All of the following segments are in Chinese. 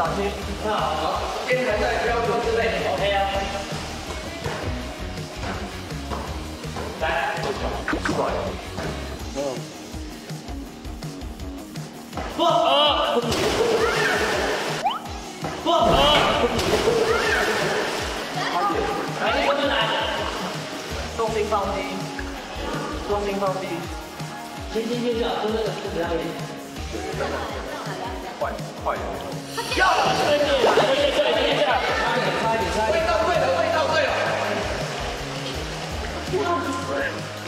小心。那好，天还在，标准之内累。OK 啊。来，出来。不不不！来，我们来，重心放低，重心放低，行行行行，真的，怎么样？快快！要！了对对对对对！差一点，差一点，差一点。味道对了，味道对了。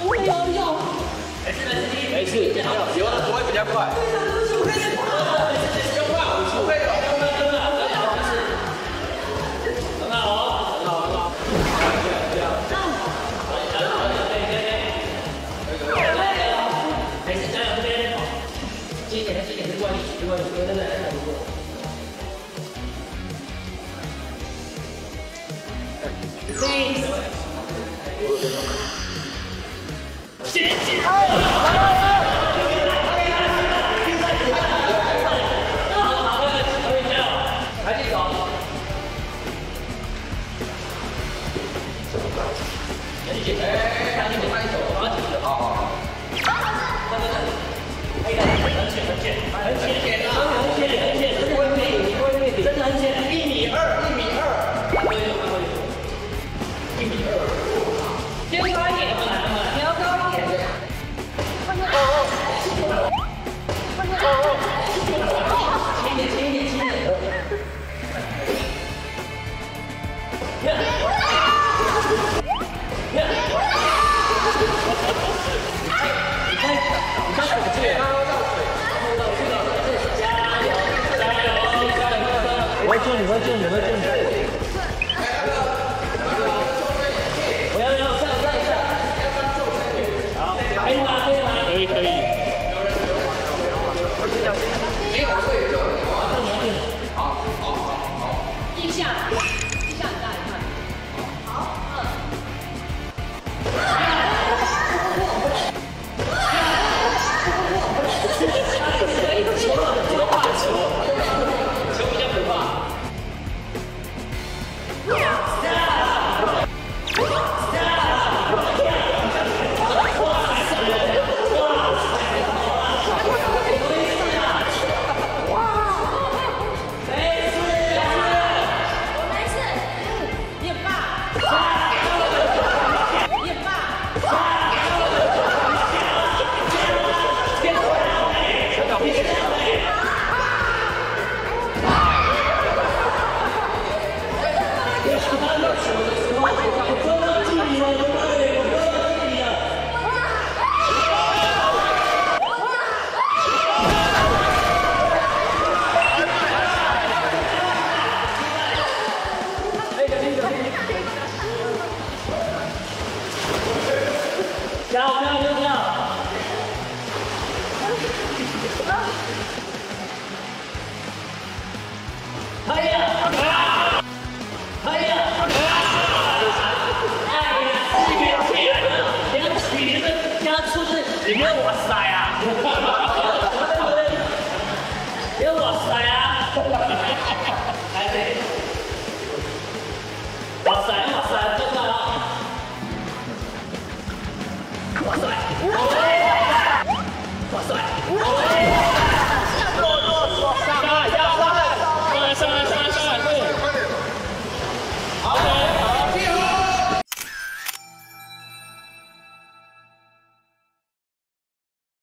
我有有。没事没事没事，有的不会比较快。很浅，很浅，很浅，很浅，很浅，很浅，很浅，很浅，很浅，很浅，很浅，很浅，很浅，很浅，很浅，很浅，很浅，很浅，很浅，我会救你，我会救你，我会救你。哎呀！哎呀！哎呀！支援！支援！连个体能，你让我塞啊！哈！我塞啊！哈哈！我塞，我塞，